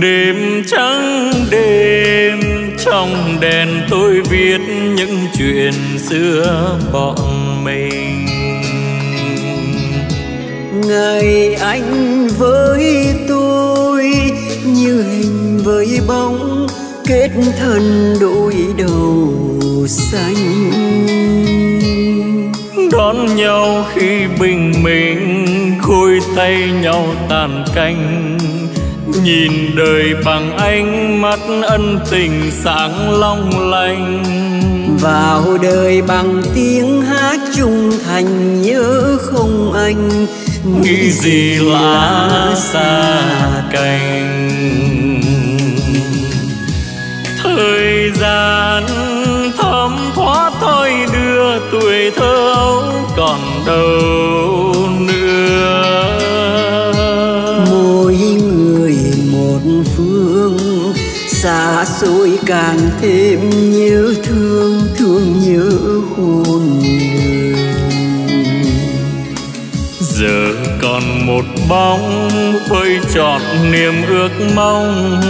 đêm trắng đêm trong đèn tôi viết những chuyện xưa bọn tay nhau tàn canh nhìn đời bằng ánh mắt ân tình sáng long lanh. Vào đời bằng tiếng hát trung thành nhớ không anh nghĩ gì lá xa cành. Thời gian thấm thoát thôi đưa tuổi thơ còn đâu càng thêm nhớ thương thương nhớ đường giờ còn một bóng vơi trọn niềm ước mong.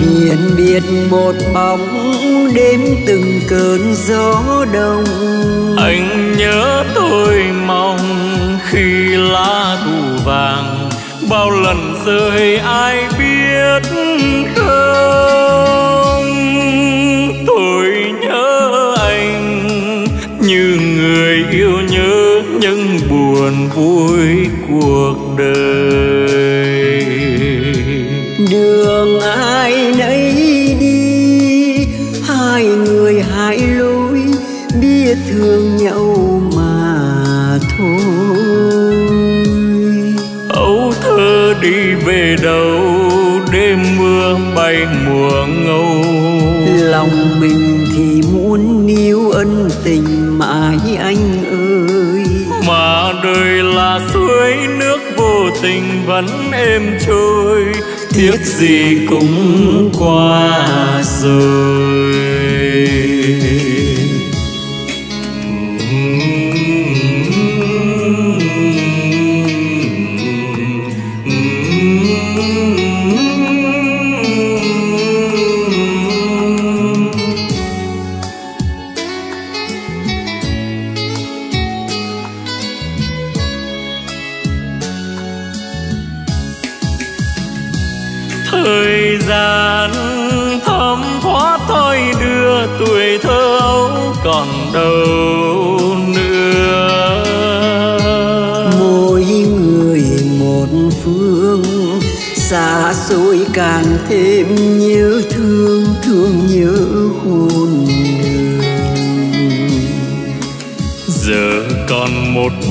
Biển biệt một bóng đêm từng cơn gió đông. Anh nhớ tôi mong khi lá thu vàng bao lần rơi ai biết không buồn vui cuộc đời. Đường ai nấy đi hai người hai lối biết thương nhau mà thôi. Ấu thơ đi về đâu đêm mưa bay mùa ngâu. Lòng mình thì muốn níu ân tình mãi anh mà đời là suối, nước vô tình vẫn êm trôi. Tiếc gì cũng qua rồi.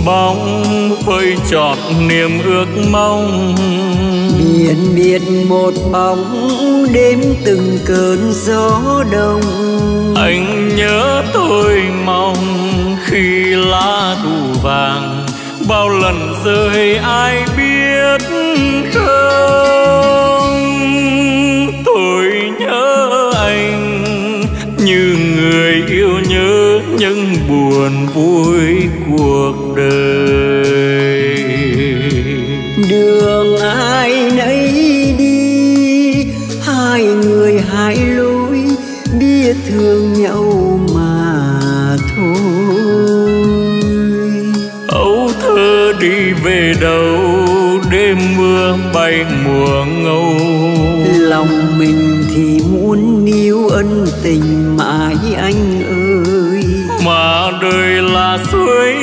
Bóng vơi trọn niềm ước mong. Biển biệt một bóng đêm từng cơn gió đông. Anh nhớ tôi mong khi lá thu vàng bao lần rơi ai biết không? Tôi nhớ anh như người yêu nhớ những buồn vui cuộc đời. Đường ai nấy đi hai người hai lối biết thương nhau mà thôi. Ấu thơ đi về đâu đêm mưa bay mùa ngâu. Lòng mình thì muốn níu ân tình mãi anh ơi. Mà đời là suối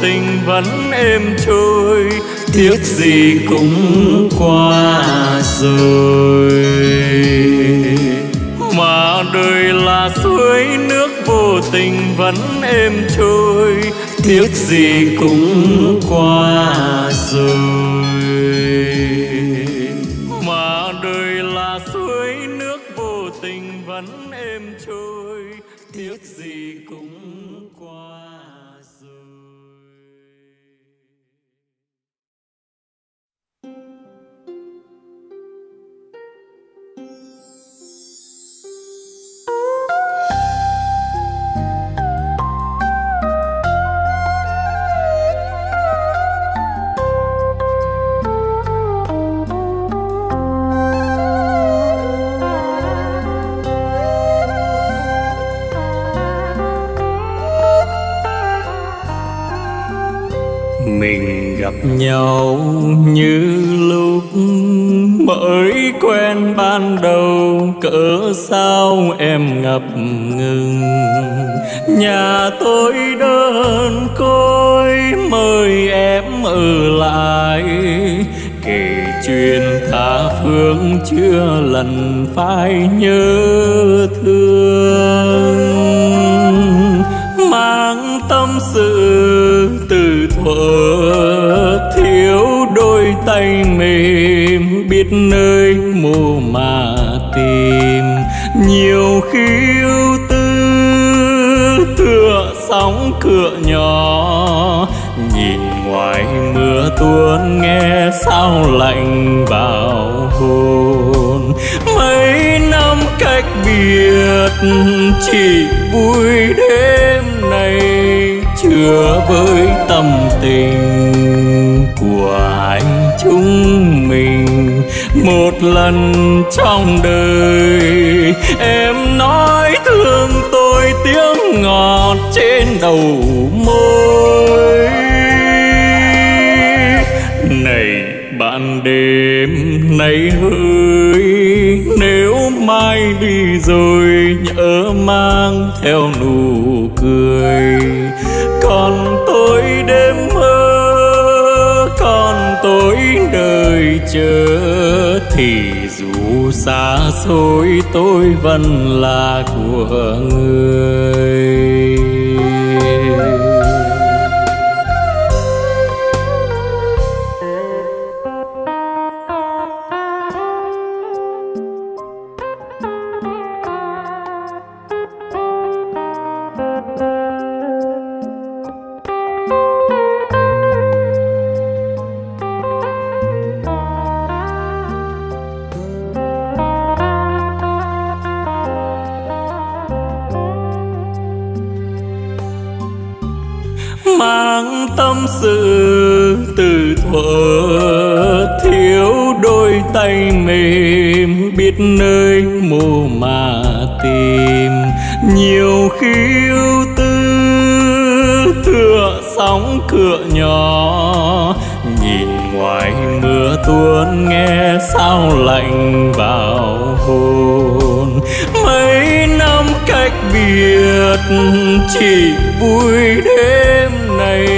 tình vẫn êm trôi tiếc gì cũng qua rồi. Mà đời là suối nước vô tình vẫn êm trôi tiếc gì cũng qua rồi lần phải nhớ thương. Mang tâm sự từ thuở thiếu đôi tay mềm, biết nơi mù mà tìm. Nhiều khi ưu tư tựa sóng cửa nhỏ. Nhìn ngoài mưa tuôn nghe sao lạnh chỉ vui đêm này chưa với tâm tình của anh chúng mình. Một lần trong đời, em nói thương tôi tiếng ngọt trên đầu môi. Này bạn đêm nay hỡi mai đi rồi nhớ mang theo nụ cười. Còn tôi đêm mơ, còn tôi đời chờ. Thì dù xa xôi, tôi vẫn là của người. Tâm sự từ thuở, thiếu đôi tay mềm, biết nơi mù mà tìm. Nhiều khi ưu tư thừa sóng cửa nhỏ, nhìn ngoài mưa tuôn nghe sao lạnh vào hồn. Mấy năm cách biệt, chỉ vui đêm này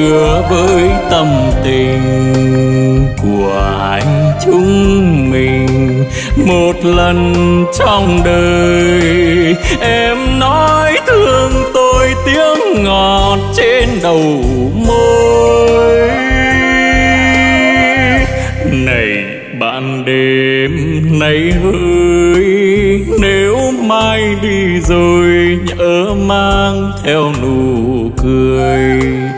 chưa với tâm tình của anh chúng mình. Một lần trong đời, em nói thương tôi tiếng ngọt trên đầu môi. Này bạn đêm nay hỡi, nếu mai đi rồi nhớ mang theo nụ cười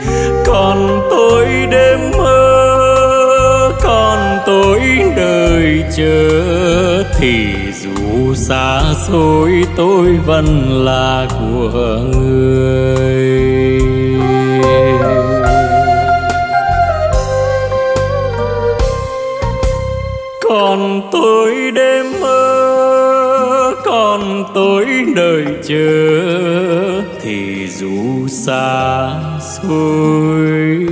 còn tôi đêm mơ, còn tôi đợi chờ thì dù xa xôi tôi vẫn là của người. Còn tôi đêm mơ, còn tôi đợi chờ thì dù xa rồi.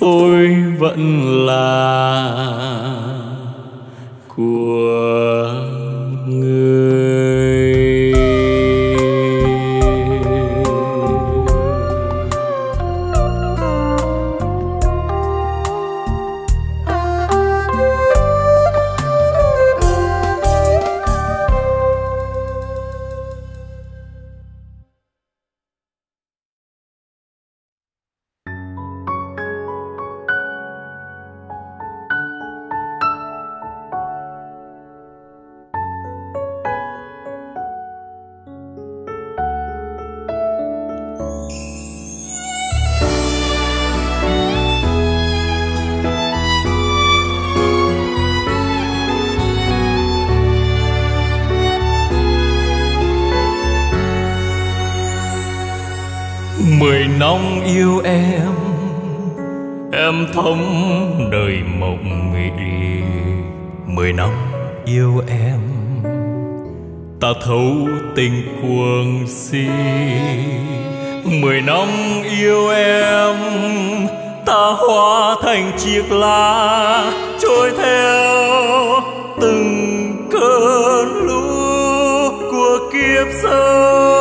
Tôi vẫn là mười năm yêu em em thấm đời mộng mị. Mười năm yêu em, ta thấu tình cuồng si. Mười năm yêu em, ta hóa thành chiếc lá trôi theo từng cơn lũ của kiếp sống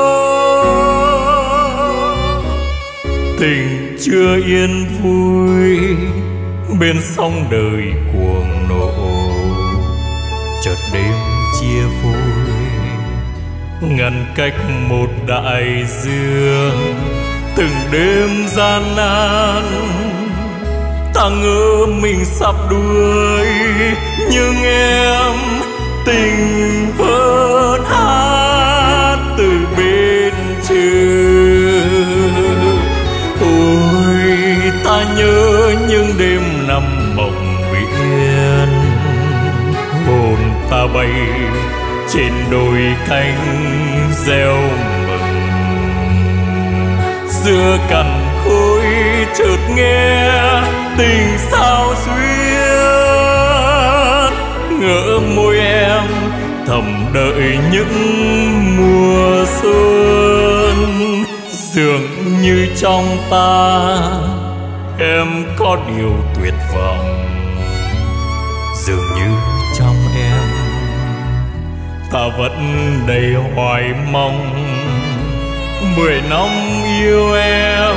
chưa yên vui bên sông đời cuồng nộ. Chợt đêm chia phôi ngăn cách một đại dương, từng đêm gian nan. Ta ngỡ mình sắp đuối nhưng em tình vẫn hát từ bên trường nhớ những đêm nằm mộng biển hồn ta bay trên đôi cánh gieo mừng. Giữa cằn khối chợt nghe tình sao duyên. Ngỡ môi em thầm đợi những mùa xuân. Dường như trong ta em có điều tuyệt vọng. Dường như trong em, ta vẫn đầy hoài mong. Mười năm yêu em,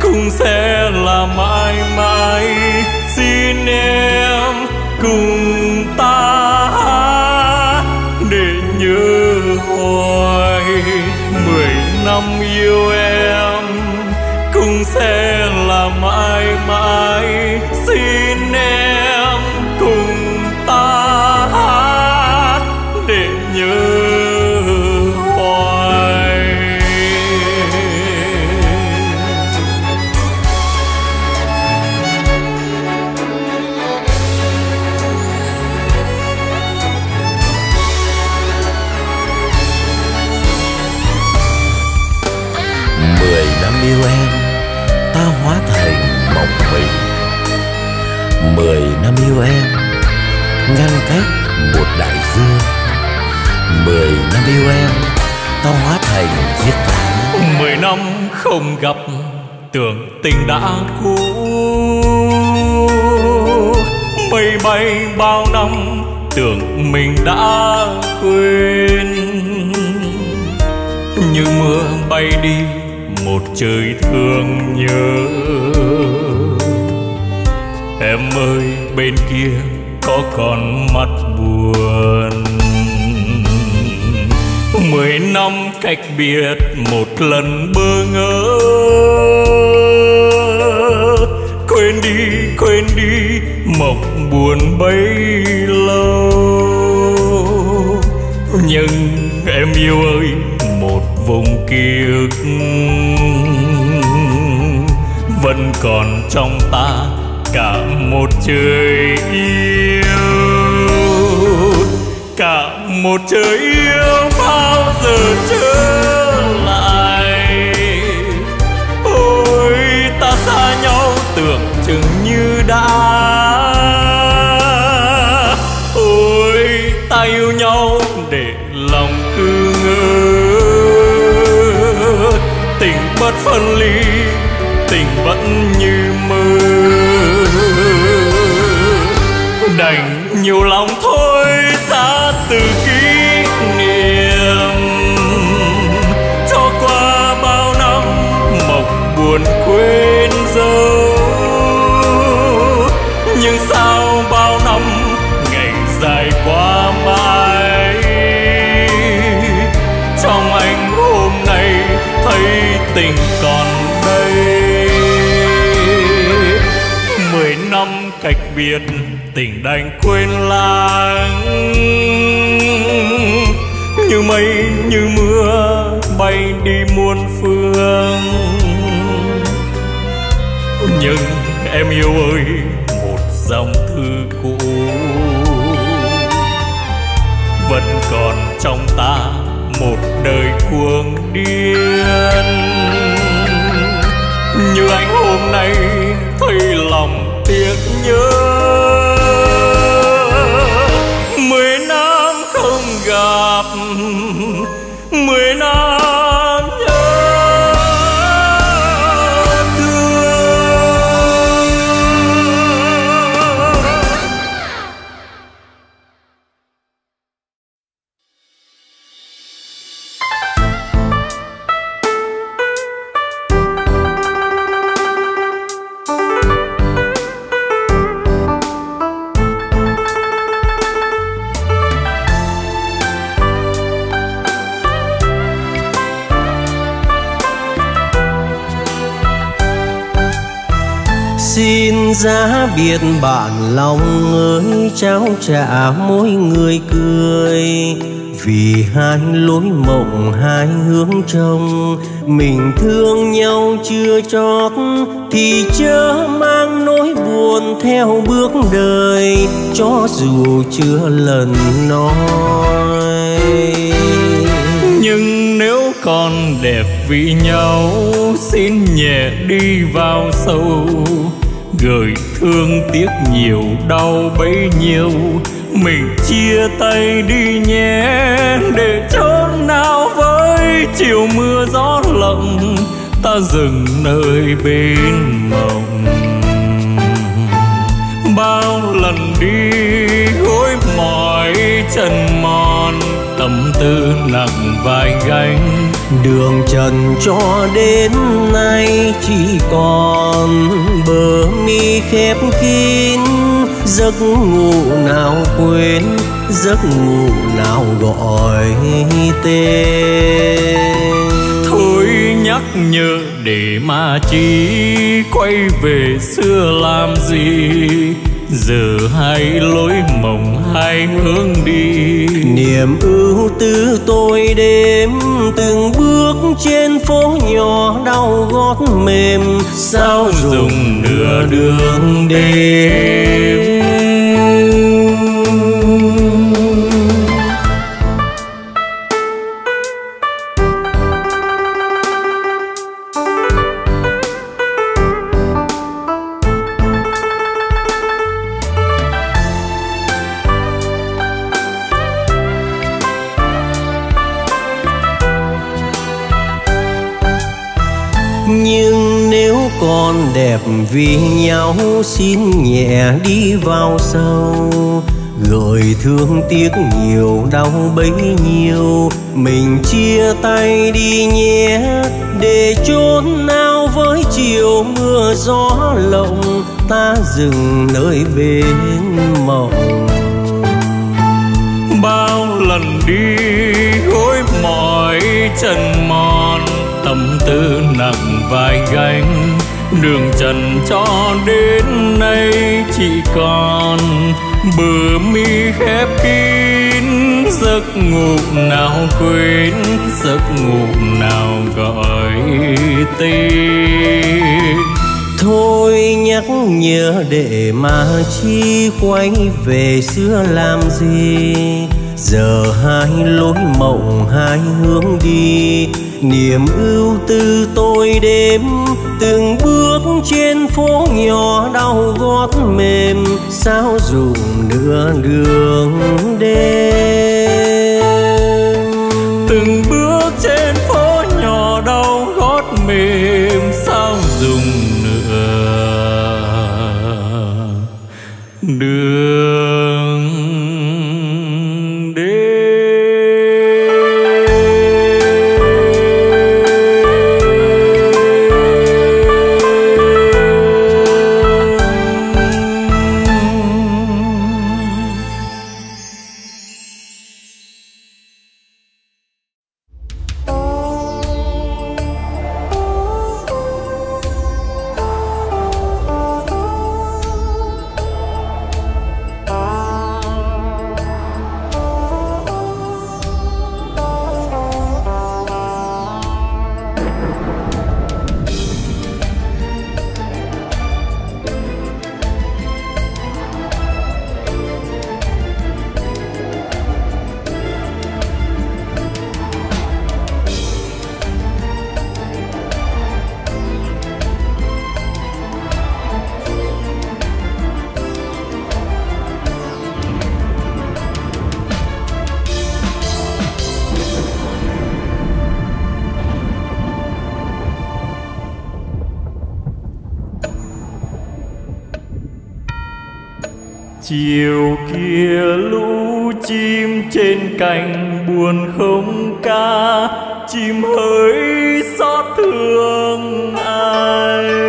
cũng sẽ là mãi mãi. Xin em cùng ta để nhớ hoài. Mười năm yêu em sẽ là mãi mãi yêu em. Ngăn cách một đại dương. Mười năm yêu em, ta hóa thành chiếc lá mười năm không gặp, tưởng tình đã cũ. Mây bay bao năm, tưởng mình đã quên. Như mưa bay đi, một trời thương nhớ. Em ơi bên kia có còn mắt buồn. Mười năm cách biệt, một lần bơ ngỡ. Quên đi quên đi, mộng buồn bấy lâu. Nhưng em yêu ơi, một vùng ký ức vẫn còn trong ta, cả trời yêu. Cả một trời yêu bao giờ trở lại? Ôi, ta xa nhau tưởng chừng như đã. Ôi, ta yêu nhau để lòng cứ ngỡ tình bất phân ly, tình vẫn như nhiều lòng thôi xa từ kỷ niệm. Cho qua bao năm mộc buồn quên dấu, nhưng sao bao năm ngày dài qua mãi, trong anh hôm nay thấy tình còn đây. Mười năm cách biệt tình đành quên lãng. Như mây, như mưa bay đi muôn phương. Nhưng em yêu ơi, một dòng thư cũ. Vẫn còn trong ta một đời cuồng điên. Như anh hôm nay thấy lòng tiếc nhớ. Biết bạn lòng ơi, trao trả mỗi người cười. Vì hai lối mộng, hai hướng trông, mình thương nhau chưa chót, thì chớ mang nỗi buồn theo bước đời, cho dù chưa lần nói. Nhưng nếu còn đẹp vì nhau, xin nhẹ đi vào sâu gửi thương tiếc nhiều, đau bấy nhiêu. Mình chia tay đi nhé, để chốn nào với chiều mưa gió lộng. Ta dừng nơi bên mộng. Bao lần đi gối mỏi chân mòn, tâm tư nặng vài gánh đường trần cho đến nay chỉ còn bờ mi khép kín. Giấc ngủ nào quên, giấc ngủ nào gọi tên. Thôi nhắc nhở để mà chi quay về xưa làm gì? Giờ hai lối mộng hai hướng đi. Niềm ưu tư tôi đêm từng bước trên phố nhỏ đau gót mềm. Sao dùng nửa đường đêm đẹp vì nhau xin nhẹ đi vào sâu. Gợi thương tiếc nhiều, đau bấy nhiêu, mình chia tay đi nhé. Để chốn nào với chiều mưa gió lộng, ta dừng nơi bên mộng. Bao lần đi gối mỏi, chân mòn, tâm tư nặng vai gánh đường trần cho đến nay chỉ còn bờ mi khép kín, giấc ngủ nào quên, giấc ngủ nào gọi tên. Thôi nhắc nhớ để mà chi quay về xưa làm gì? Giờ hai lối mộng, hai hướng đi, niềm ưu tư tôi đêm từng bước trên phố nhỏ đau gót mềm, sao dùng nửa đường đêm từng bước trên phố nhỏ đau gót mềm, sao dùng nửa. đường chiều kia lũ chim trên cành buồn không ca chim hỡi xót thương ai?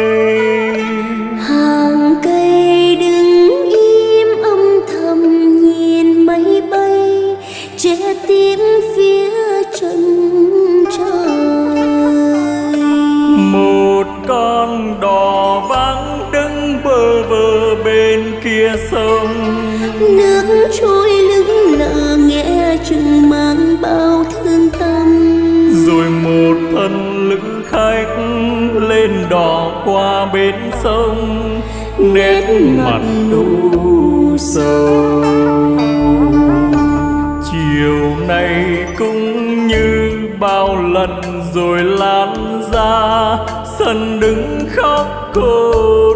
đò qua bến sông, nét mặt u sâu. chiều nay cũng như bao lần rồi lan ra sân đứng khóc cô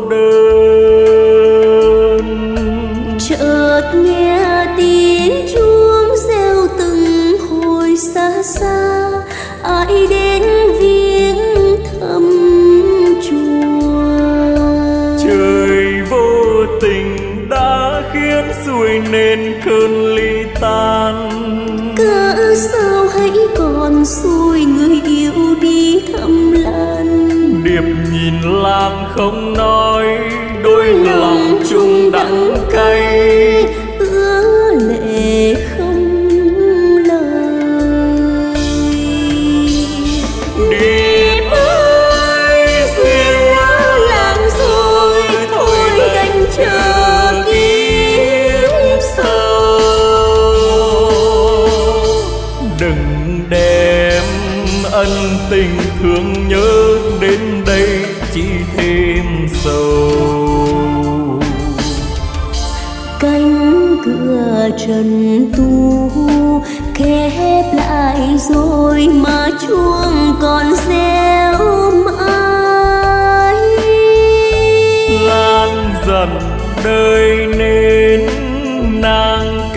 không nói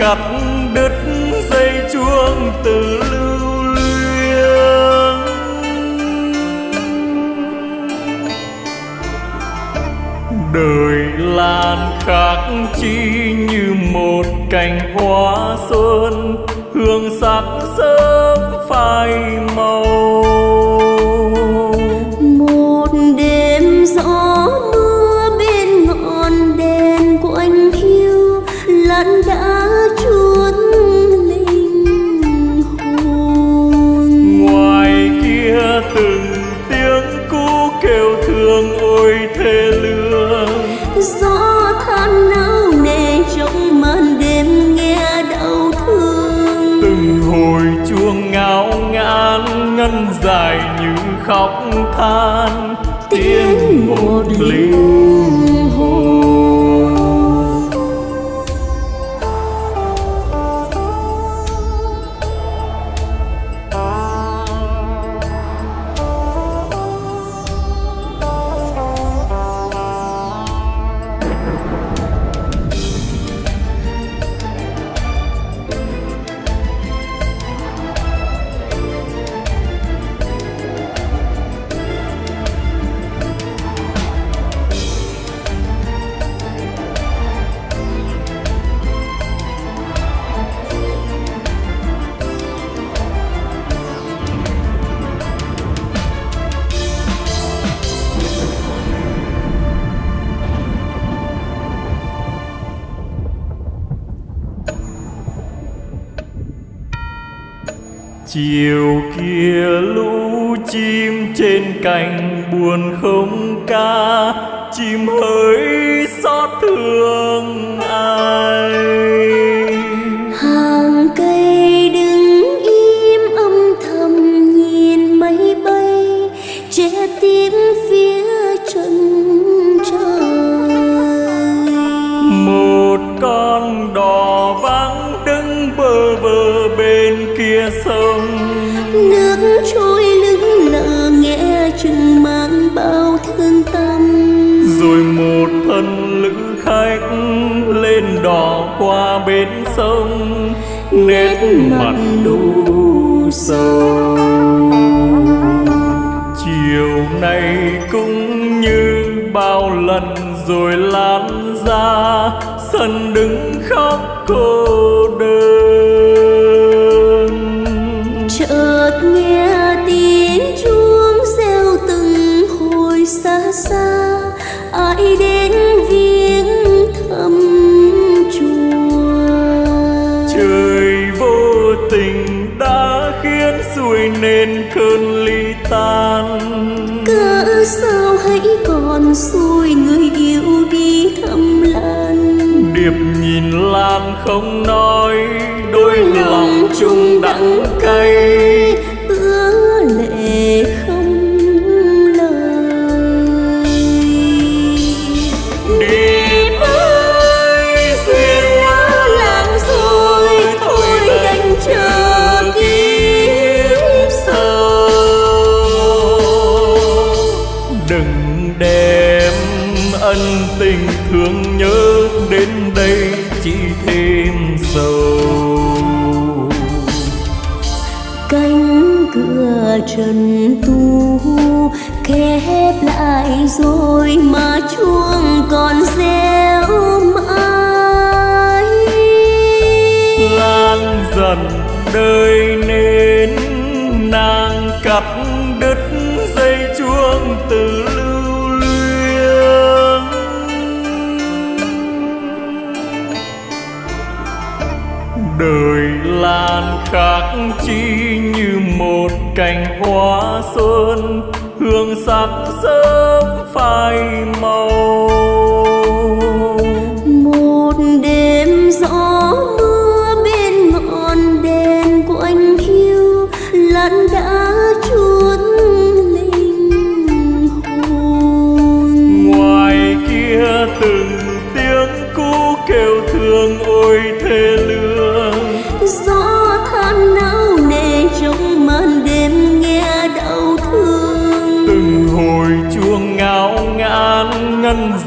cặp đứt dây chuông từ lưu luyến. Đời lan khác chi như một cành hoa xuân hương sắc sớm phai màu. an tiếng một linh sâu chiều nay cũng như bao lần rồi lan ra sân đứng khóc cô không nói đôi lòng chung đắng cay. lần tu, khép lại rồi mà chuông còn reo mãi. Lan dần đời nên nàng cắt đứt dây chuông từ lưu luyến. Đời lan khác cành hoa xuân hương sắc sớm phai màu.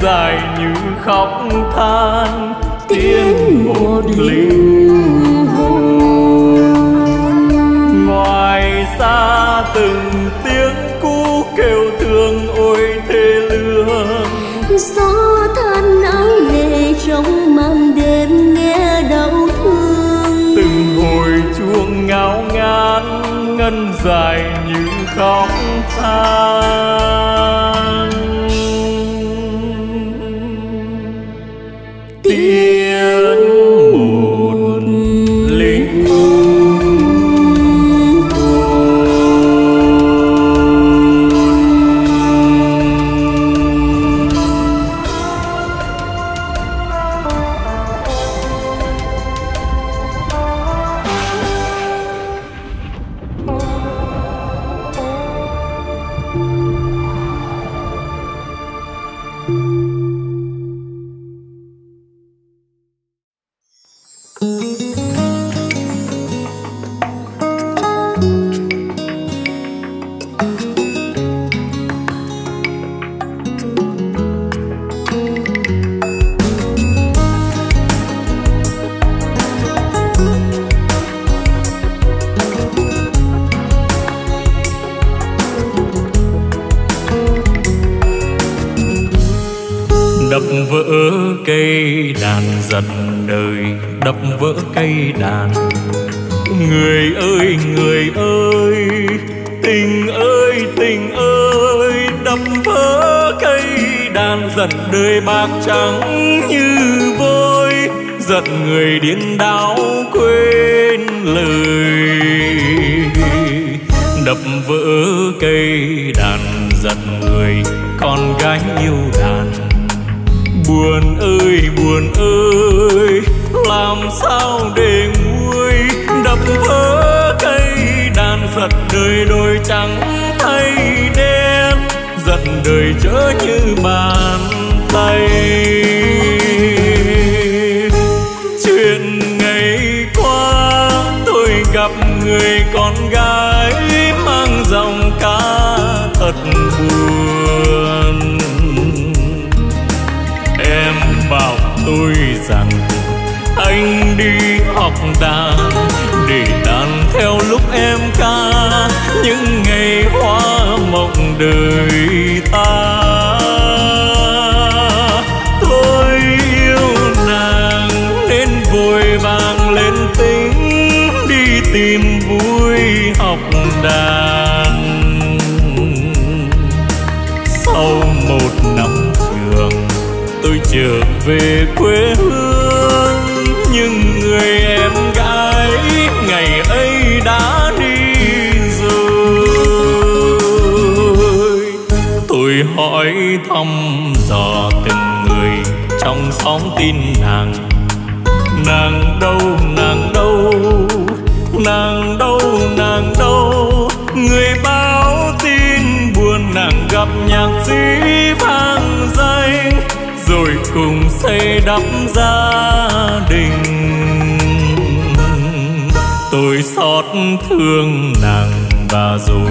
dài như khóc than tiếng một linh ngoài xa từng tiếng cú kêu thương ôi thê lương. Gió than áo nề trong màn đêm nghe đau thương. Từng hồi chuông ngao ngán ngân dài về quê hương, nhưng người em gái ngày ấy đã đi rồi. Tôi hỏi thăm dò từng người trong xóm tin xây đắp gia đình. Tôi xót thương nàng và rồi,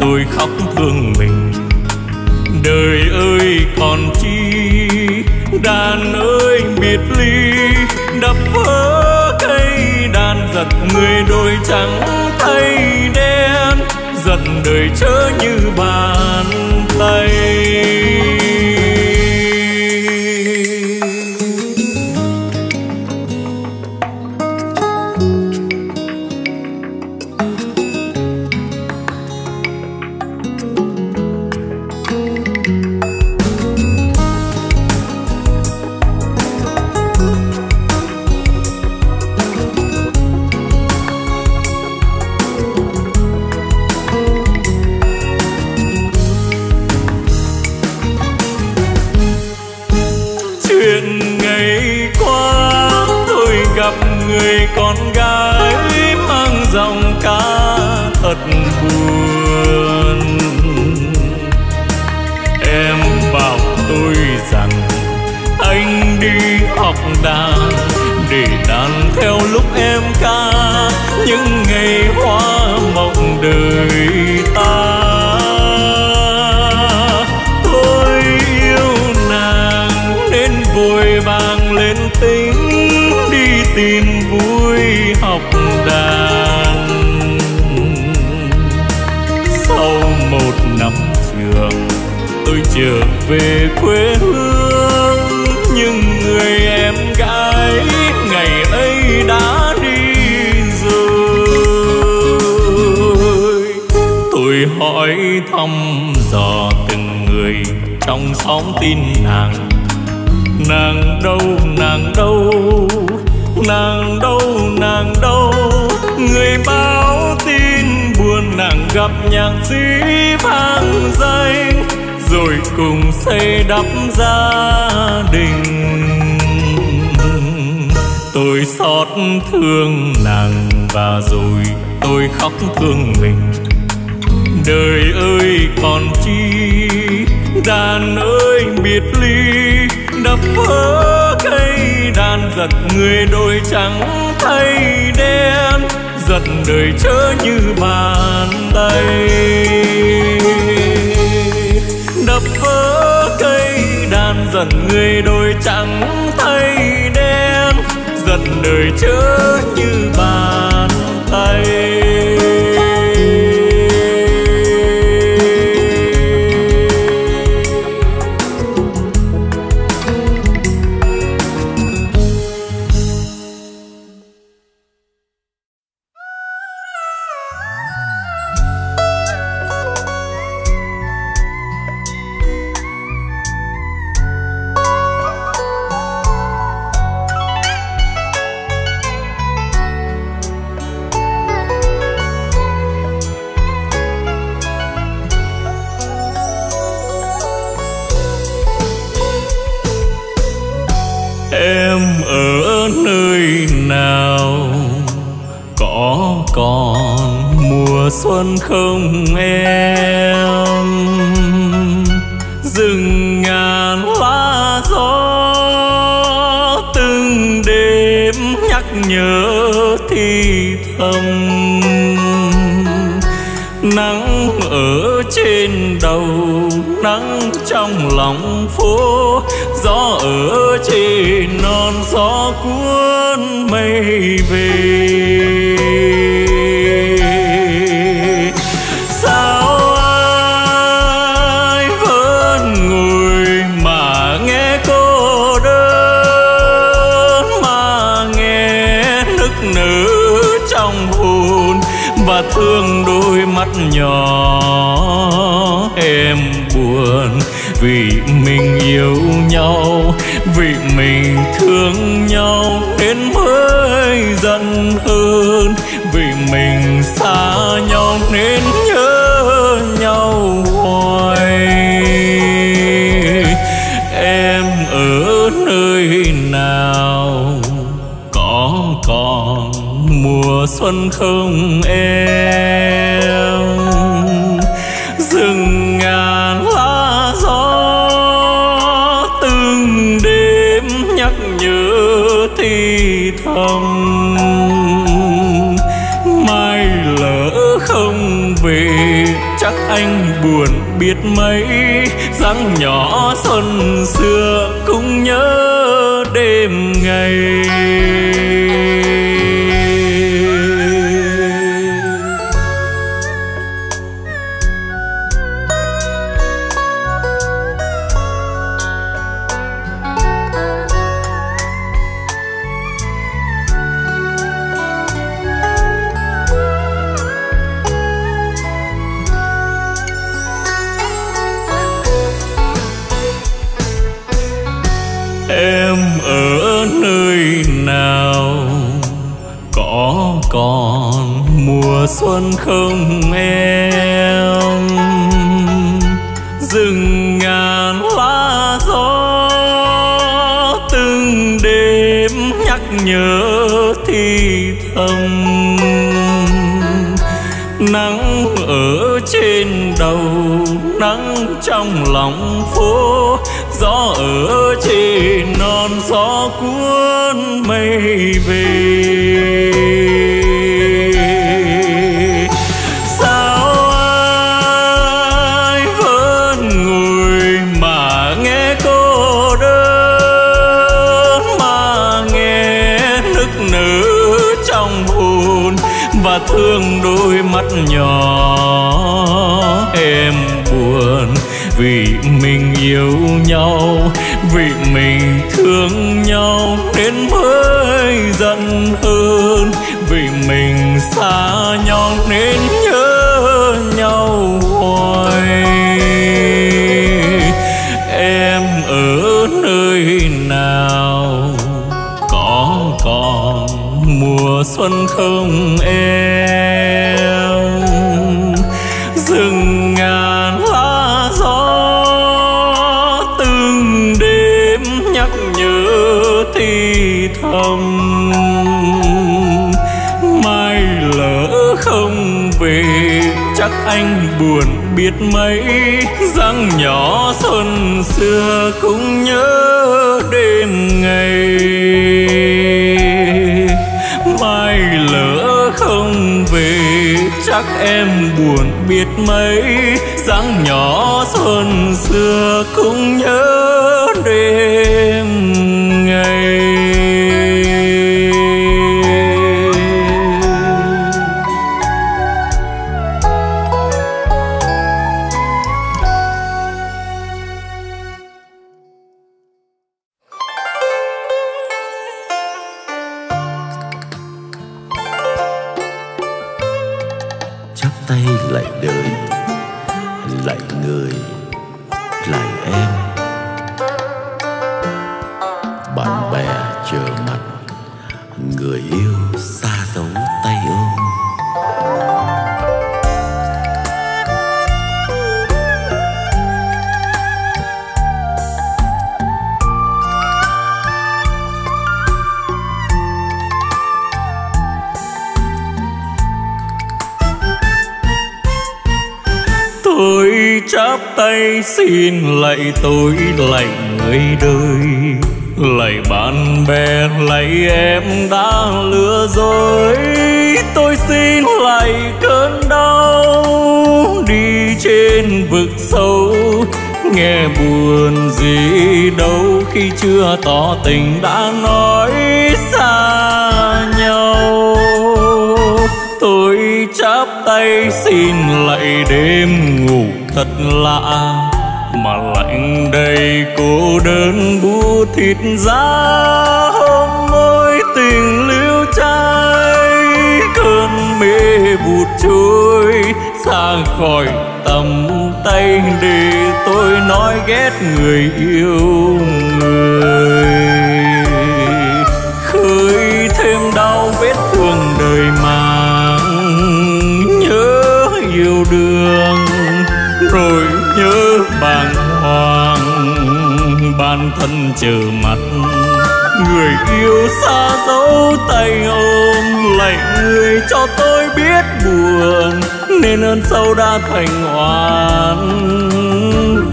tôi khóc thương mình. Đời ơi còn chi, đàn ơi biệt ly, đập vỡ cây đàn giật người đôi trắng thay đen, giật đời chớ như bàn tay. Thăm dò từng người trong xóm tin nàng. Nàng đâu nàng đâu nàng đâu nàng đâu. Người báo tin buồn nàng gặp nhạc sĩ vang danh, rồi cùng xây đắp gia đình. Tôi xót thương nàng và rồi tôi khóc thương mình đời ơi, còn chi? Đàn ơi, biệt ly. Đập vỡ cây đàn, giật người đôi trắng thay đen. Giật đời chớ như bàn tay. Đập vỡ cây đàn dần người đôi trắng thay đen. Giật đời chớ như bàn tay. thương đôi mắt nhỏ. Em buồn vì mình yêu nhau vì mình thương nhau. Xuân không em. Rừng ngàn lá gió, từng đêm nhắc nhớ thì thầm. Mai lỡ không về, chắc anh buồn biết mấy. Dáng nhỏ xuân xưa cũng nhớ đêm ngày. Không em. Rừng ngàn lá gió, từng đêm nhắc nhớ thì thầm nắng ở trên đầu, nắng trong lòng phố, gió ở mình xa nhau nên nhớ nhau hoài. Em ở nơi nào? Có còn mùa xuân không em? Buồn biết mấy răng nhỏ xuân xưa cũng nhớ đêm ngày. Mai lỡ không về, chắc em buồn biết mấy dáng nhỏ xuân xưa cũng nhớ in xin lạy tôi lạy người đời lạy bạn bè lạy em đã lừa dối. Tôi xin lạy cơn đau, đi trên vực sâu, nghe buồn gì đâu khi chưa tỏ tình đã thịt giá hôm môi tình lưu trai cơn mê vụt trôi, xa khỏi tầm tay để tôi nói ghét người yêu người. Nhớ thân chờ mặt. Người yêu xa dấu tay ôm lạy người cho tôi biết buồn, nên ơn sâu đã thành oan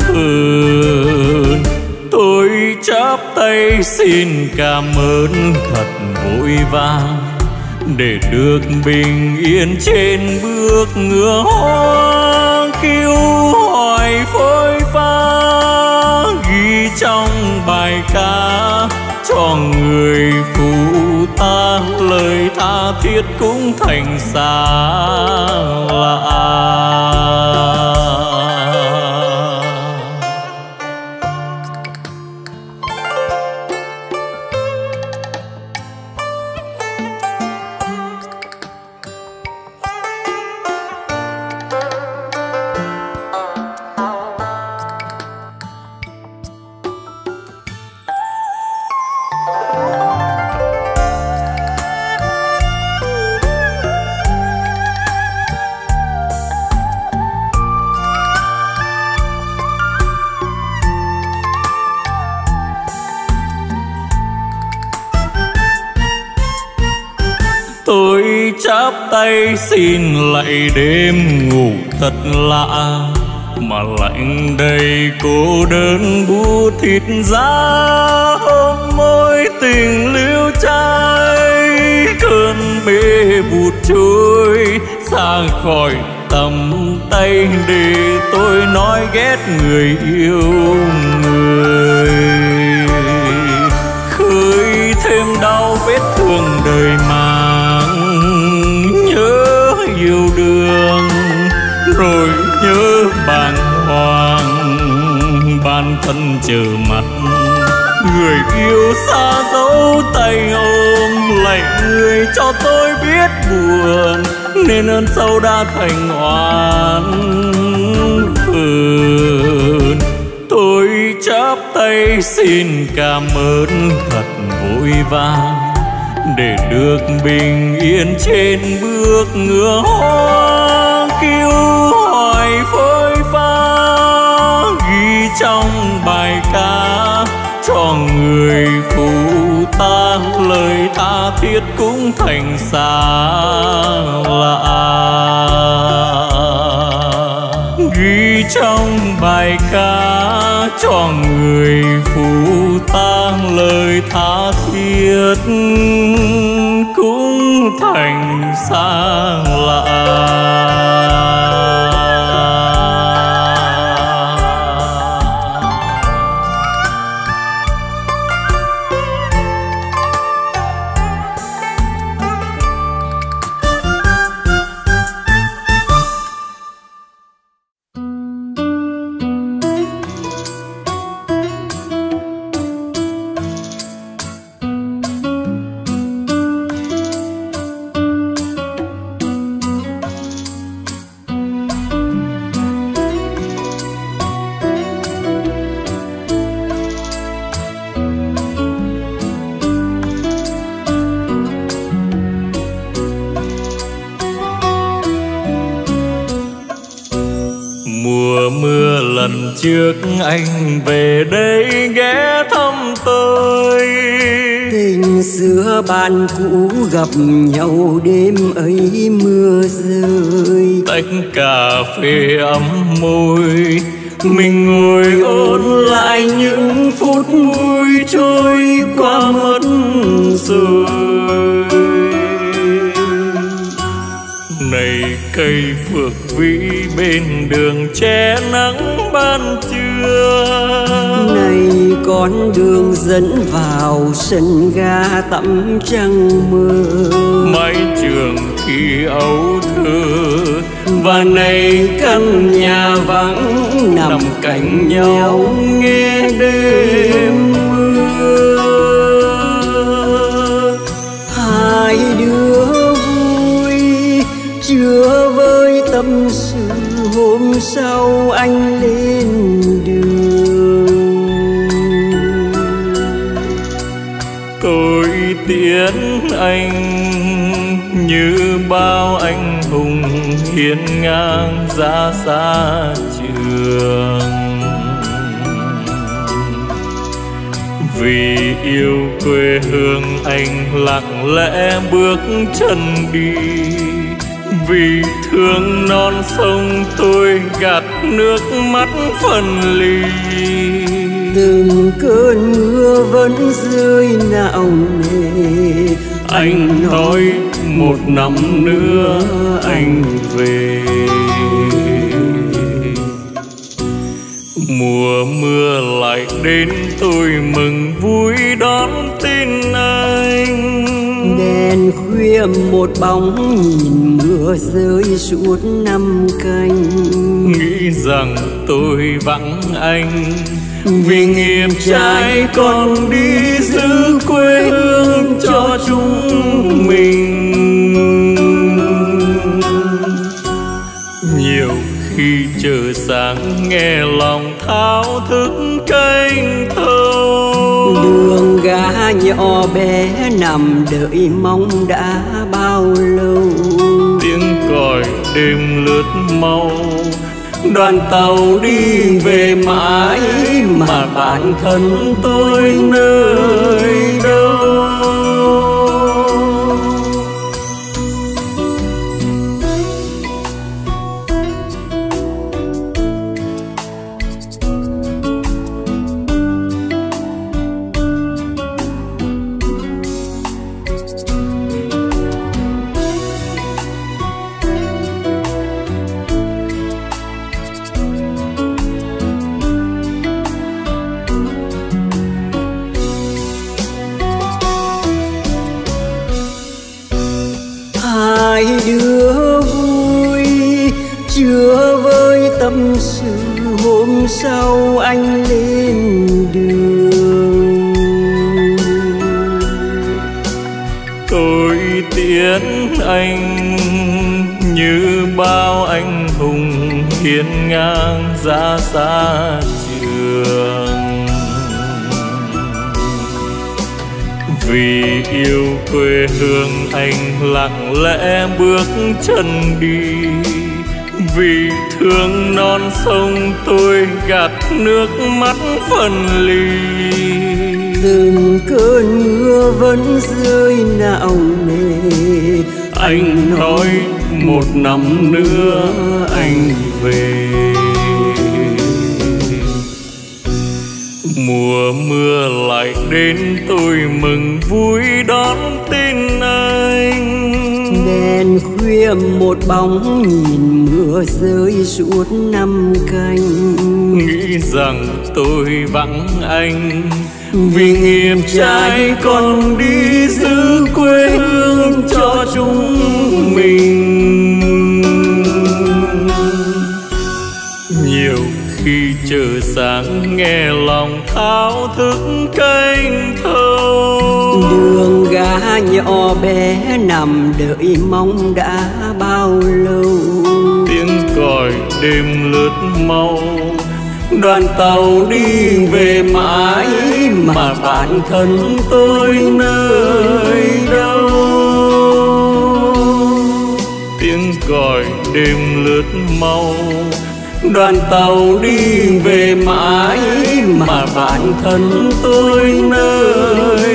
hờn, tôi chắp tay xin cảm ơn thật vội vàng, để được bình yên trên bước ngựa hoang. Kêu hỏi phôi pha trong bài ca cho người phụ ta lời tha thiết cũng thành xa lạ. Xin lạy đêm ngủ thật lạ, mà lạnh đầy cô đơn bu thịt giá hôm môi tình lưu trai. Cơn mê vụt trôi xa khỏi tầm tay để tôi nói ghét người yêu người. Yêu đương rồi nhớ bàng hoàng. Ban thân chờ mặt, người yêu xa dấu tay ôm lạy người cho tôi biết buồn, nên ơn sâu đã thành oan hờn tôi chắp tay xin cảm ơn thật vội vàng để được bình yên trên bước ngựa hoa, kêu hoài phơi pha. Ghi trong bài ca, cho người phụ ta, lời tha thiết cũng thành xa lạ ghi trong bài ca cho người phụ ta lời tha thiết cũng thành xa lạ. Trước anh về đây ghé thăm tôi. Tình xưa bạn cũ gặp nhau đêm ấy mưa rơi. Tách cà phê ấm môi mình ngồi ôn lại những phút vui trôi qua mất rồi. Này cây phược vĩ bên đường che nắng ban trưa. Này con đường dẫn vào sân ga tắm trăng mưa. Mái trường khi ấu thơ. Và này căn nhà vắng nằm cạnh nhau nghe đêm mưa. Hai đứa vui chưa với tâm sự hôm sau anh lên đường. Tôi tiễn anh như bao anh hùng hiên ngang ra xa trường. Vì yêu quê hương anh lặng lẽ bước chân đi vì thương non sông tôi gạt nước mắt phân ly. Từng cơn mưa vẫn rơi nạo nề anh nói một năm nữa anh về. Mùa mưa lại đến tôi mừng vui khuya một bóng nhìn mưa rơi suốt năm canh. Nghĩ rằng tôi vắng anh vì nghiệp trai con đi giữ quê hương cho chúng mình. Nhiều khi chờ sáng nghe lòng thao thức canh nhỏ bé nằm đợi mong đã bao lâu. Tiếng còi đêm lướt mau, đoàn tàu đi về mãi, mà bản thân tôi nơi đâu? Ra xa trường. Vì yêu quê hương anh lặng lẽ bước chân đi. Vì thương non sông tôi gạt nước mắt phân ly. Từng cơn mưa vẫn rơi nạo nề. Anh nói một năm nữa anh về mùa mưa lại đến tôi mừng vui đón tin anh. Đèn khuya một bóng nhìn mưa rơi suốt năm canh. Nghĩ rằng tôi vắng anh vì nghiệp trai con đi giữ quê hương cho chúng mình sáng nghe lòng thao thức canh thâu. Đường gà nhỏ bé nằm đợi mong đã bao lâu? Tiếng còi đêm lướt mau. Đoàn tàu đi về mãi mà bản thân tôi nơi đâu? Tiếng còi đêm lướt mau đoàn tàu đi về mãi mà bản thân tôi nơi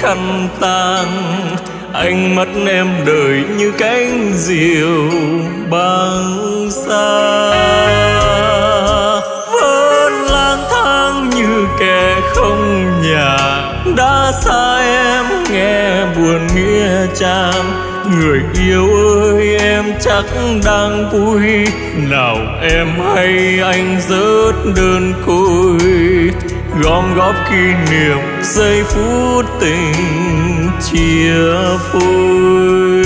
khăn tang. Anh mất em đời như cánh diều băng xa. Vẫn lang thang như kẻ không nhà. Đã xa em nghe buồn nghĩa trang. Người yêu ơi em em chắc đang vui. Nào em hay anh rớt đơn côi gom góp kỷ niệm, giây phút tình chia phôi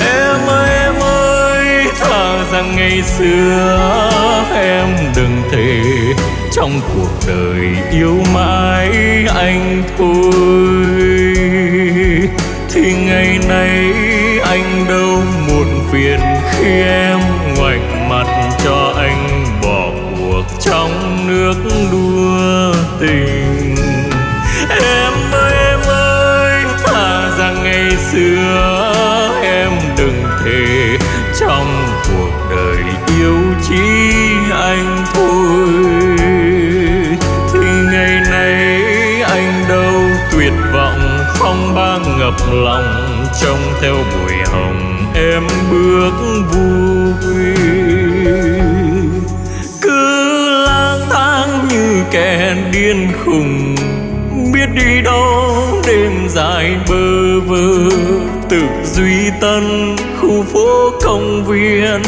em ơi em ơi thà rằng ngày xưa em đừng thể trong cuộc đời yêu mãi anh thôi. Thì ngày nay anh đâu muộn phiền khi em ngoảnh mặt cho trong nước đua tình. Em ơi em ơi thà rằng ngày xưa, em đừng thề trong cuộc đời yêu chỉ anh thôi. Thì ngày nay anh đâu tuyệt vọng, phong ba ngập lòng, trông theo bụi hồng em bước vui. Điên khùng, biết đi đâu đêm dài bơ vơ. Tự duy tân khu phố công viên,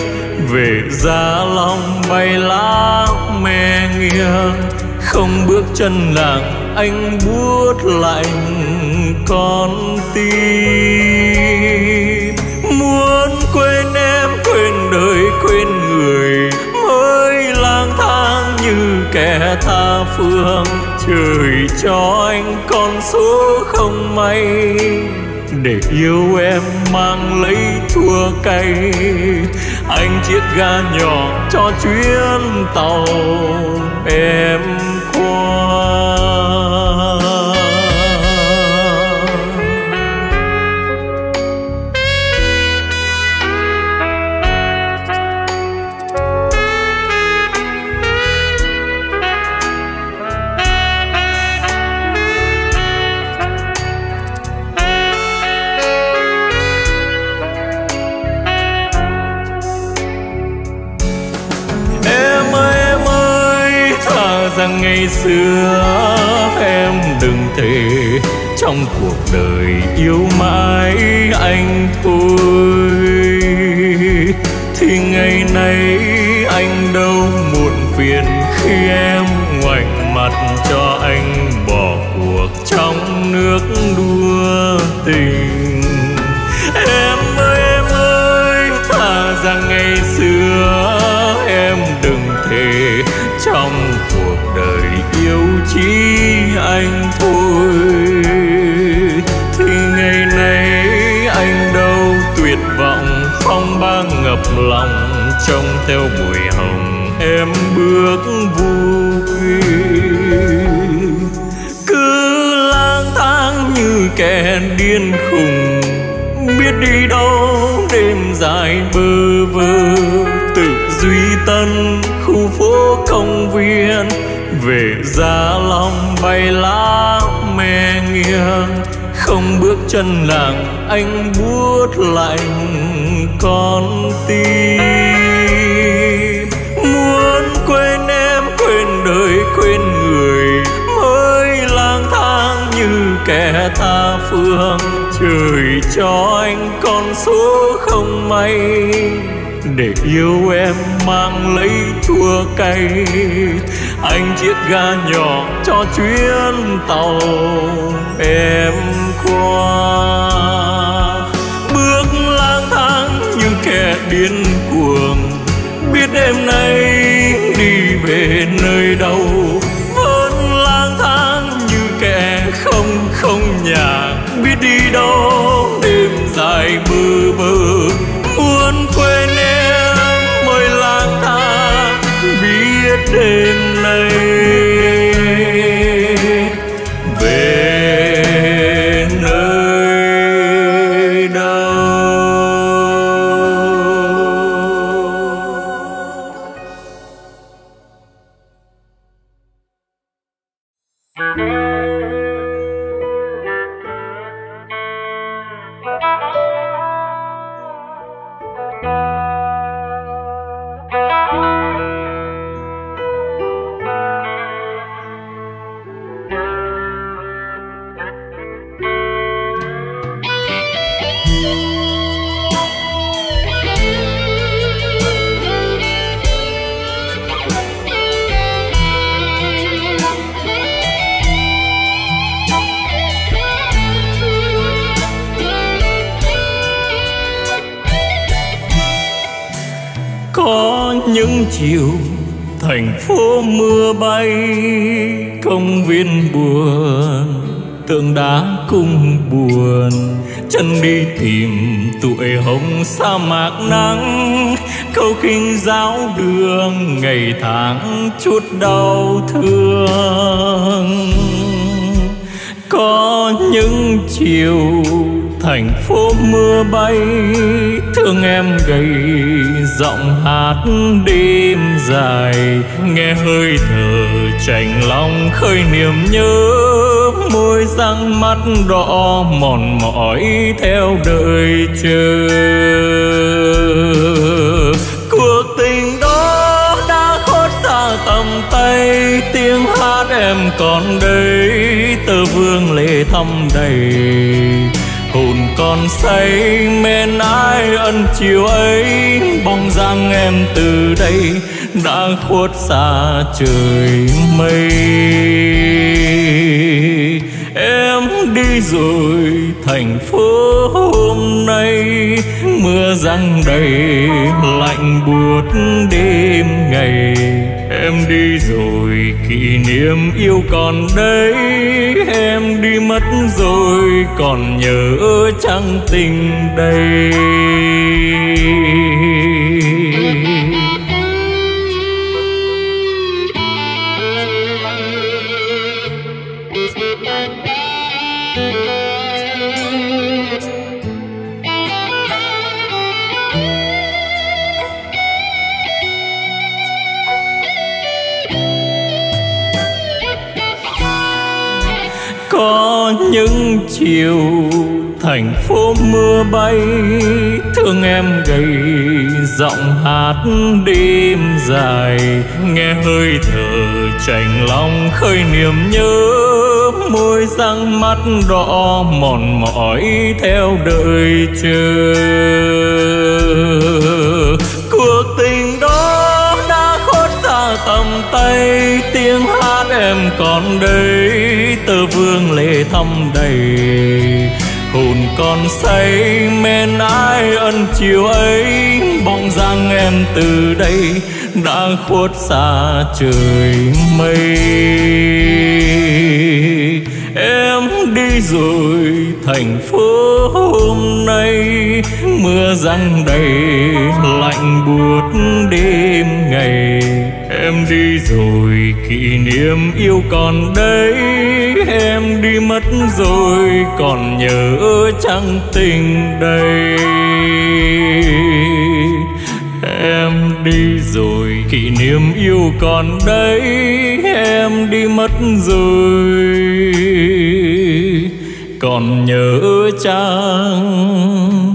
về gia long bay lá me nghiêng. Không bước chân làng anh buốt lạnh con tim. Kẻ tha phương trời cho anh con số không may. Để yêu em mang lấy thua cay. Anh chiếc ga nhỏ cho chuyến tàu, em trong cuộc đời yêu mãi anh thôi điên khùng, biết đi đâu đêm dài bơ vơ. Tự duy tân khu phố công viên, về gia long bay lá me nghiêng. Không bước chân làng anh buốt lạnh con tim. Muốn quên em, quên đời, quên người, mới lang thang như kẻ tha phương cho anh con số không may. Để yêu em mang lấy chua cay. Anh chiếc ga nhỏ cho chuyến tàu em qua. Bước lang thang như kẻ điên cuồng. Biết đêm nay đi về nơi đâu. Vẫn lang thang như kẻ không không nhà. Biết đi đâu. Đêm nay. Chiều, thành phố mưa bay, công viên buồn, tượng đá cung buồn. Chân đi tìm tuổi hồng sa mạc nắng, câu kinh giáo đường ngày tháng chút đau thương. Có những chiều thành phố mưa bay. Thương em gầy, giọng hát đêm dài. Nghe hơi thở chành lòng khơi niềm nhớ. Môi răng mắt đỏ mòn mỏi theo đợi chờ cuộc tình đó đã khuất xa tầm tay. Tiếng hát em còn đây, tơ vương lệ thăm đầy hồn còn say men ai ân chiều ấy, bóng dáng em từ đây đã khuất xa trời mây. Em đi rồi, thành phố hôm nay, mưa răng đầy lạnh buốt đêm ngày em đi rồi, kỷ niệm yêu còn đây em đi mất rồi, còn nhớ trăng tình đây? Chiều, thành phố mưa bay, thương em gầy, giọng hát đêm dài, nghe hơi thở chành lòng khơi niềm nhớ, môi răng mắt đỏ mòn mỏi theo đợi chờ cuộc tình đó đã khuất xa tầm tay, tiếng hát em còn đây tơ vương lệ thăm đầy. Hồn còn say, men ai ân chiều ấy, bóng dáng em từ đây đã khuất xa trời mây. Em đi rồi, thành phố hôm nay, mưa răng đầy, lạnh buốt đêm ngày em đi rồi, kỷ niệm yêu còn đây em đi mất rồi, còn nhớ trăng tình đây? Em đi rồi, kỷ niệm yêu còn đây em đi mất rồi, còn nhớ trăng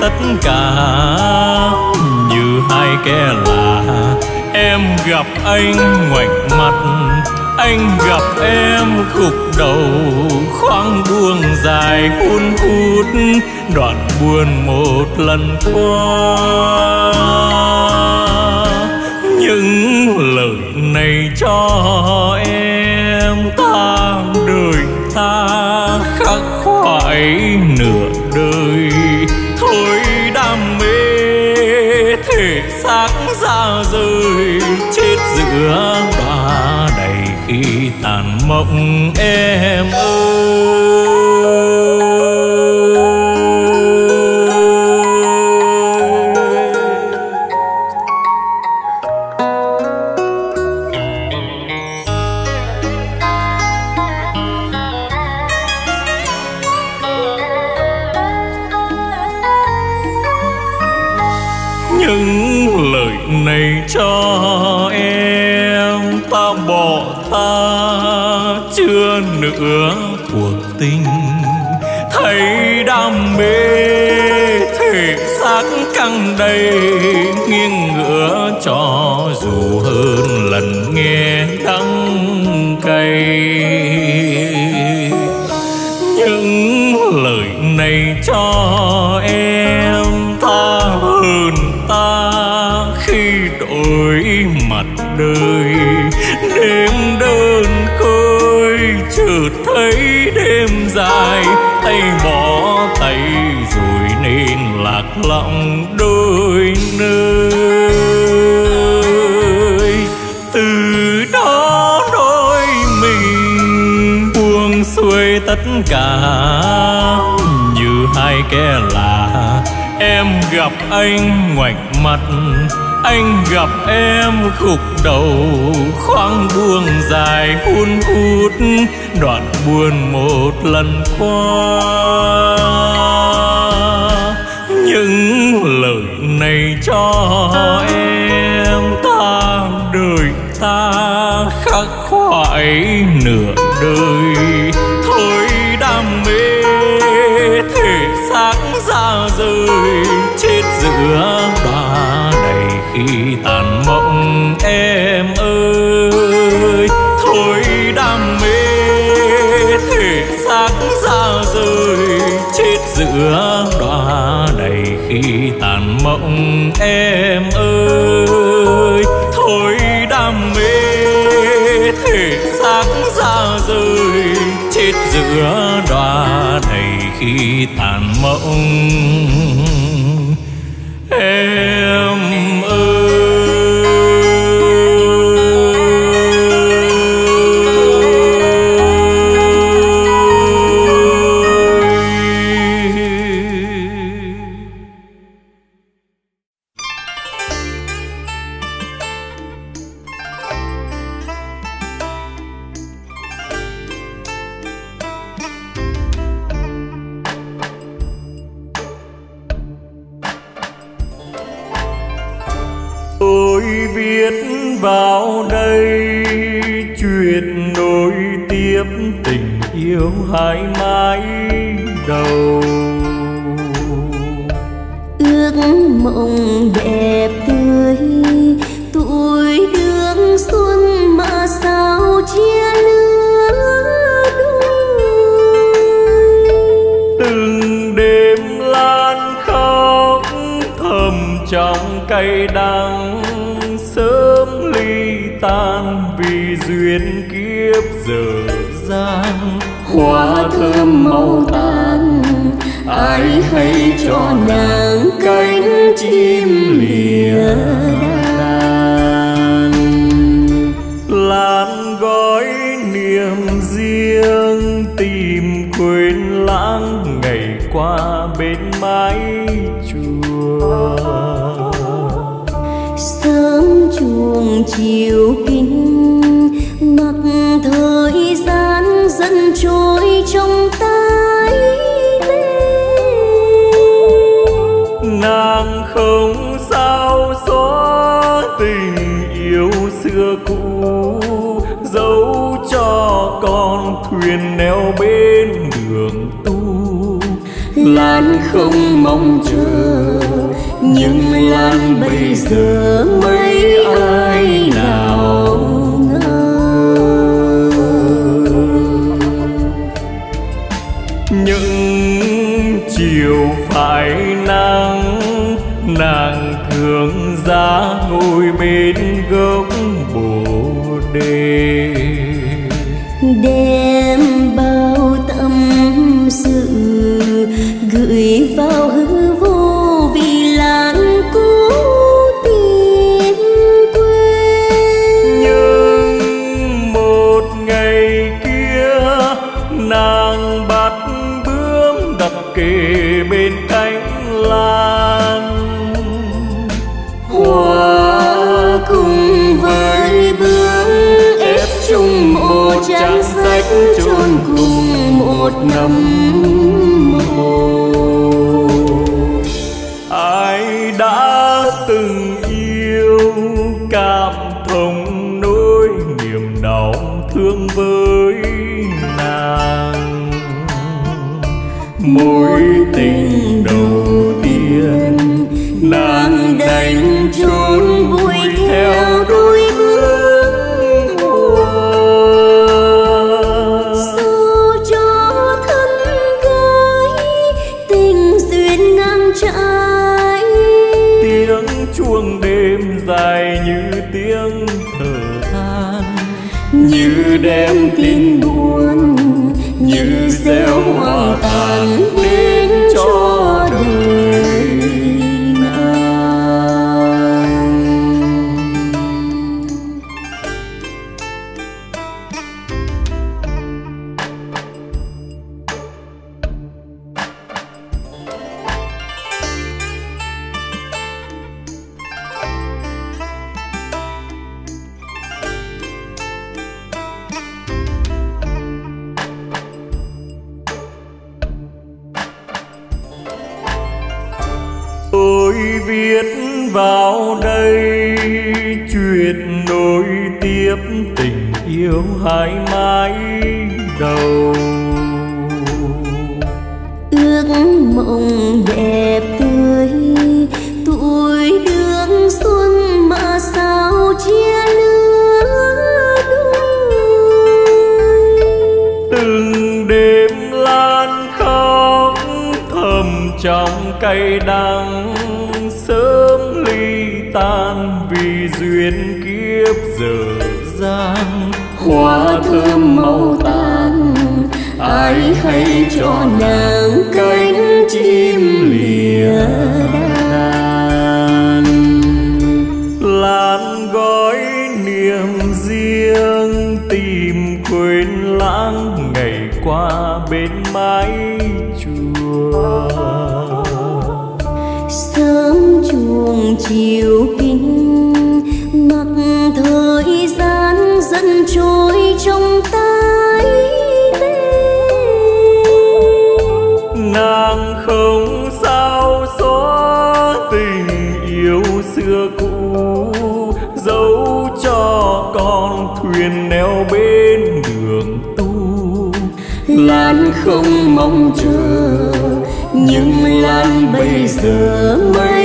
tất cả. Như hai kẻ lạ, em gặp anh ngoảnh mặt, anh gặp em khúc đầu. Khoang buông dài hun hút, đoạn buồn một lần qua. Những lời này cho em ta đời ta, khắc khoải nửa đời thôi đam mê thể xác ra rời, chết giữa ba đầy khi tàn mộng em ơi. Chưa cuộc tình. Thấy đam mê thể xác căng đầy, nghiêng ngửa cho dù hơn lần nghe. Cả như hai kẻ lạ. Em gặp anh ngoảnh mặt, anh gặp em khục đầu. Khoang buông dài hun hút, đoạn buồn một lần qua. Những lời này cho em ta đời ta khắc khoải nửa đời. Ra rời chết giữa đóa này khi tàn mộng em ơi. Thôi đam mê thể xác ra rơi chết giữa đóa này khi tàn mộng em ơi. Thôi đam mê thể xác ra rơi chết giữa đóa này khi tàn mộng. Em bây giờ mấy ai cay đắng, sớm ly tan vì duyên kiếp dở dang. Hoa thơm màu tan, ai hay cho nàng cánh chim lìa? không mong chờ. Những lan bây giờ mới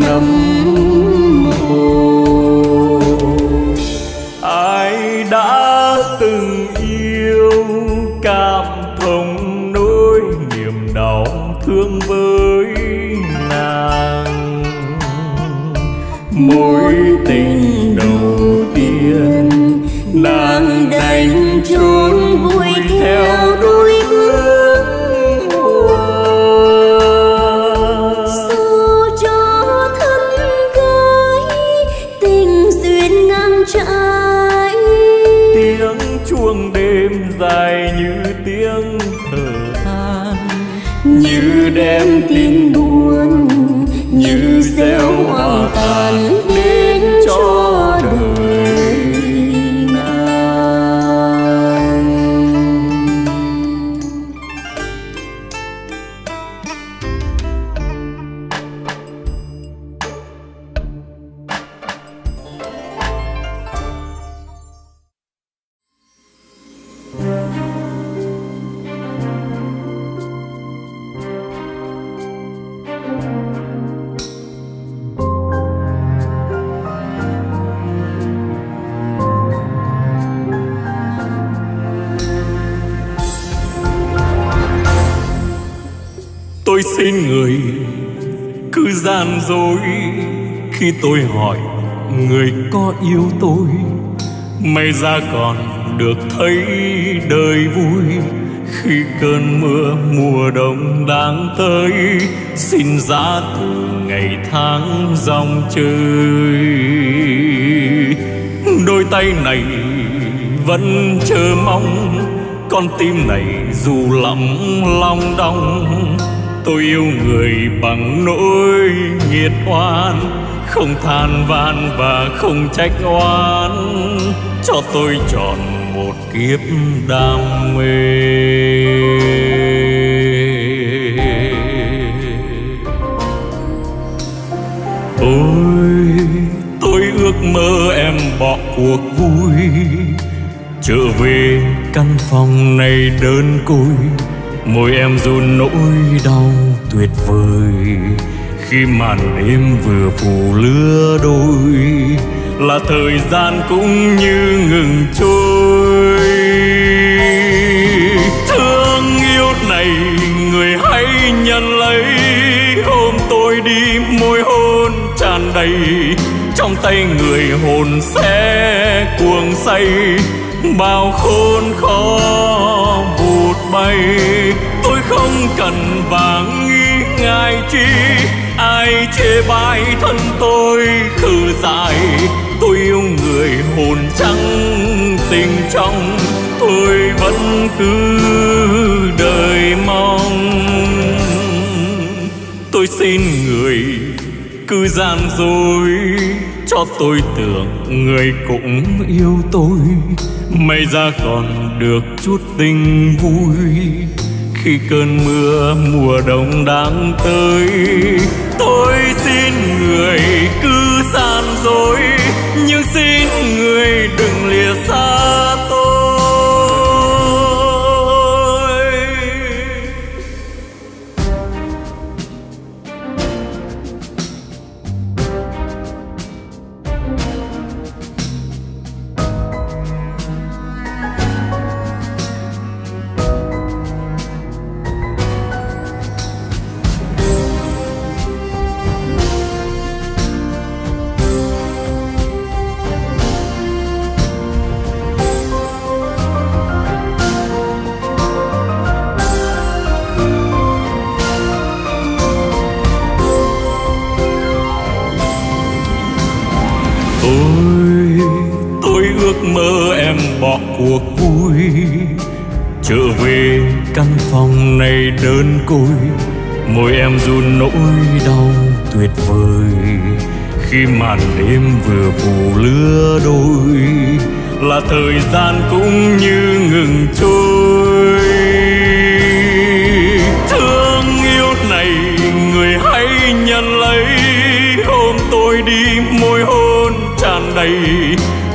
năm xuống đêm dài như tiếng thở than. Như đem tin buồn như gieo hoa tàn khi tôi hỏi, người có yêu tôi may ra còn được thấy đời vui? Khi cơn mưa mùa đông đang tới, xin giá từ ngày tháng dòng chơi. Đôi tay này vẫn chờ mong, con tim này dù lắm lòng đong. Tôi yêu người bằng nỗi nghiệt oan không than van và không trách oan, cho tôi tròn một kiếp đam mê. Ôi, tôi ước mơ em bỏ cuộc vui, trở về căn phòng này đơn côi, môi em run nỗi đau tuyệt vời khi màn đêm vừa phủ lứa đôi là thời gian cũng như ngừng trôi. Thương yêu này người hãy nhận lấy. Hôm tôi đi, môi hôn tràn đầy. Trong tay người hồn sẽ cuồng say. Bao khôn khó vụt bay. Tôi không cần vàng nghi ngại chi ai chê bai thân tôi khử dài, tôi yêu người hồn trắng tình trong. Tôi vẫn cứ đời mong. Tôi xin người cứ gian dối cho tôi tưởng người cũng yêu tôi. May ra còn được chút tình vui khi cơn mưa mùa đông đang tới, tôi xin người cứ gian dối, nhưng xin người đừng lìa xa. Này đơn côi, Môi em run nỗi đau tuyệt vời. Khi màn đêm vừa phủ lứa đôi, Là thời gian cũng như ngừng trôi. Thương yêu này người hãy nhận lấy. Hôm tôi đi, môi hôn tràn đầy.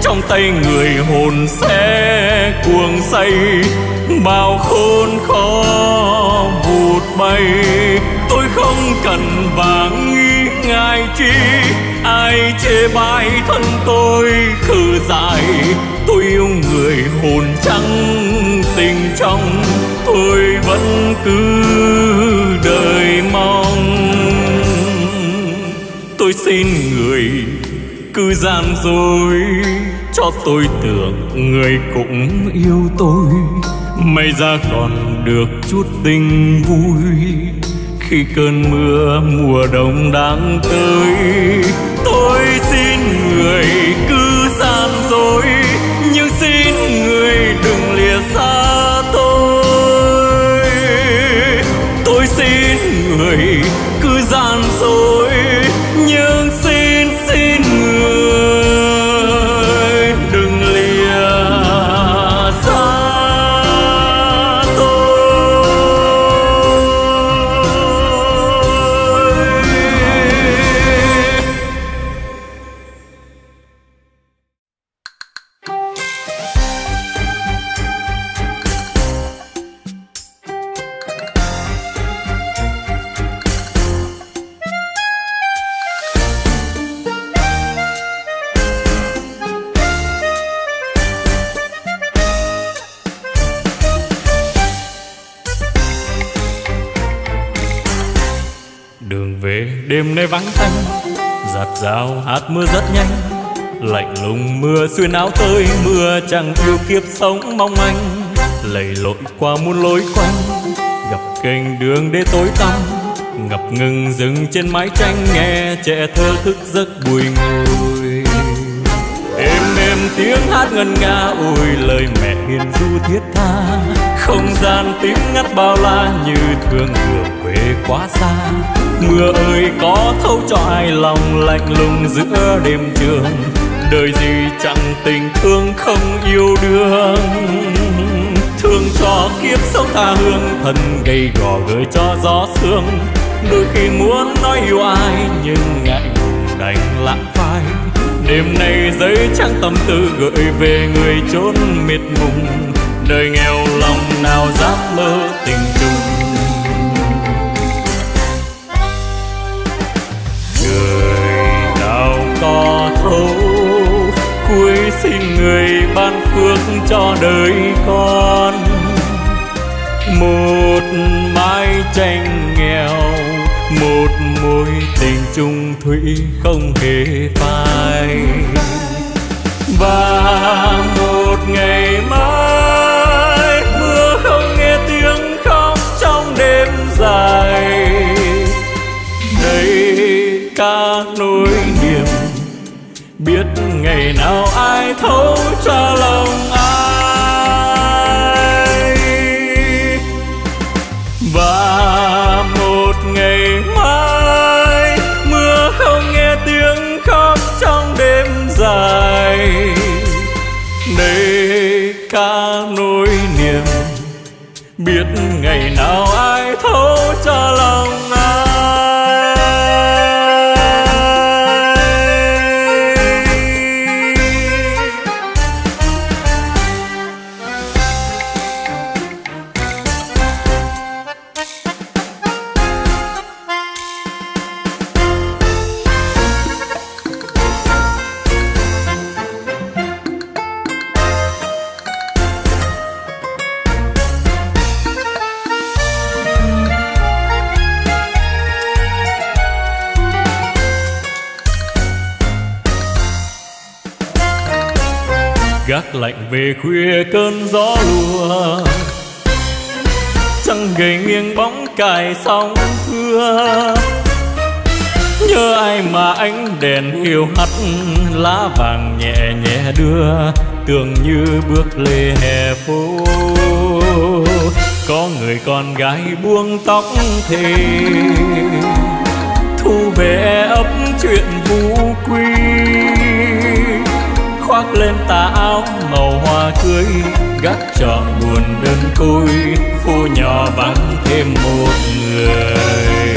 Trong tay người hồn sẽ cuồng say bao khôn khó, vụt bay. Tôi không cần vàng nghĩ ngại chi, ai chê bai thân tôi khử dài. Tôi yêu người hồn trắng, tình trong tôi vẫn cứ đời mong. Tôi xin người cứ gian dối, cho tôi tưởng người cũng yêu tôi may ra còn được chút tình vui khi cơn mưa mùa đông đang tới. Tôi xin người cứ xuyên áo tới mưa chẳng yêu kiếp sống mong anh lầy lội qua muôn lối quanh, gặp kênh đường để tối tăm. Ngập ngừng dừng trên mái tranh, nghe trẻ thơ thức giấc bùi ngùi. Êm êm tiếng hát ngân nga, ôi lời mẹ hiền du thiết tha. Không gian tiếng ngắt bao la như thương vừa về quá xa. Mưa ơi, có thấu cho ai lòng lạnh lùng giữa đêm trường đời gì chẳng tình thương không yêu đương. Thương cho kiếp sống tha hương, thân gầy gò gửi cho gió sương. Đôi khi muốn nói yêu ai, nhưng ngại ngùng đành lãng phai. Đêm nay giấy trắng tâm tư gửi về người chốn miệt mùng. Đời nghèo lòng nào dám mơ tình chung trời nào có thấu xin người ban phước cho đời con. Một mái tranh nghèo, một mối tình chung thủy không hề phai. Và một ngày mai, mưa không nghe tiếng khóc trong đêm dài. Đây ca nỗi biết ngày nào ai thấu cho lòng ai. Và một ngày mai, mưa không nghe tiếng khóc trong đêm dài. Đây ca nỗi niềm biết ngày nào ai thấu gác khuya cơn gió lùa. Trăng gầy nghiêng bóng cài sóng thưa nhớ ai mà ánh đèn hiu hắt, lá vàng nhẹ nhẹ đưa, tưởng như bước lê hè phố. Có người con gái buông tóc thề, thu về ấp chuyện vũ quy khoác lên tà áo màu hoa cưới, gác trọn buồn đơn côi phố nhỏ vắng thêm một người.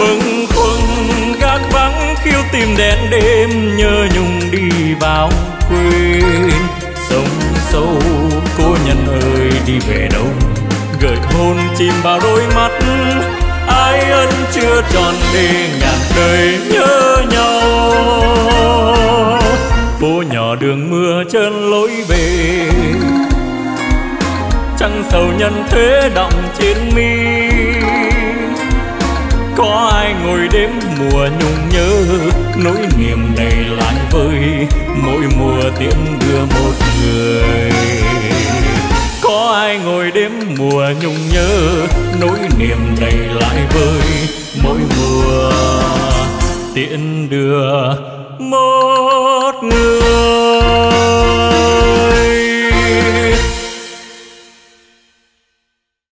Bâng khuâng gác vắng khiêu tìm đèn đêm, nhớ nhung đi vào quên sông sâu, cô nhân ơi, đi về đâu? Gợi hôn chìm vào đôi mắt ai ân chưa tròn đi ngàn đời nhớ nhau. Phố nhỏ đường mưa chân lối về. Trăng sầu nhân thế động trên mi. Có ai ngồi đêm mùa nhung nhớ, nỗi niềm đầy lại vơi. Mỗi mùa tiễn đưa một người có ai ngồi đêm mùa nhung nhớ, nỗi niềm đầy lại vơi. Mỗi mùa tiễn đưa một người.